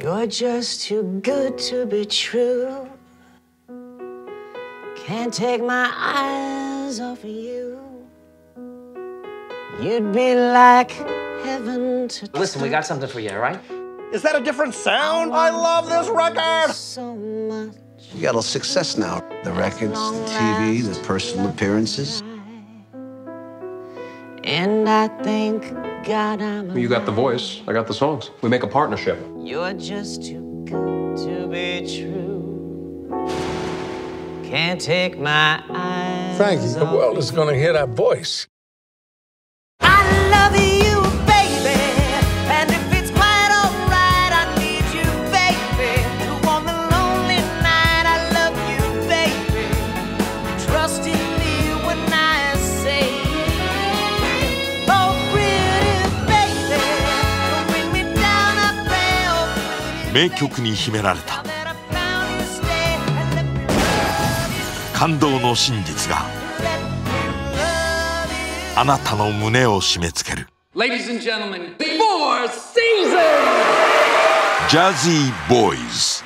You're just too good to be true. Can't take my eyes off of you. You'd be like heaven to Listen, we got something for you, all right? Is that a different sound? I love this record. so much. You got a success now. The records, the TV, the personal appearances. And I thank God I'm You got the voice, I got the songs. We make a partnership. You're just too good to be true. Can't take my eyes. Frankie, the world is going to hear that voice. 名曲に秘められた that I found you stay and let me love you, 感動の真実が let me love you. あなたの胸を締め付ける Ladies and gentlemen, the Four Seasons! ジャージーボーイズ